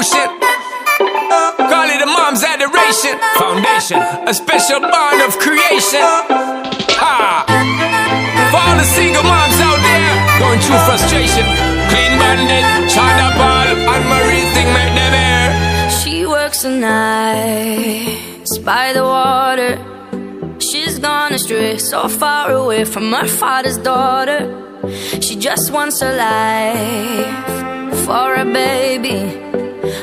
devotion. Call it a mom's adoration. Foundation, a special bond of creation. Ha! For all the single moms out there going through frustration. Clean bandit, China Ball, and Marie thing make them air. She works the nights by the water. She's gone astray, so far away from her father's daughter. She just wants a life for a baby.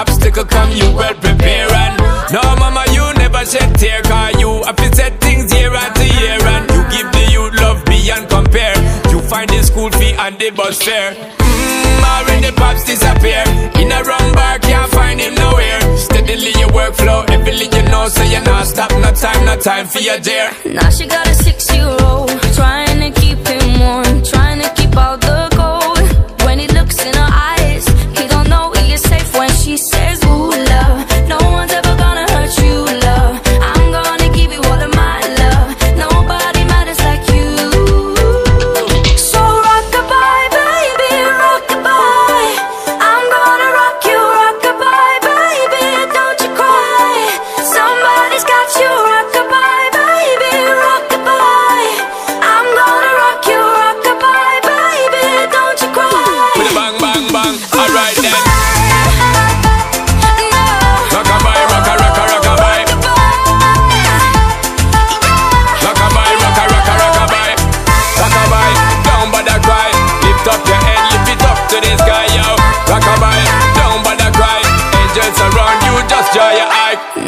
obstacle come, you well prepare. And no, mama, you never shed tear. Cause you have to things year after year. And you give the youth love beyond compare. You find the school fee and the bus fare. Mmm, already pops disappear. In a wrong bar, can't find him nowhere. Steadily your workflow, everything you know, so you're not stop. No time, no time for your dear. Now she got a six-year-old Trying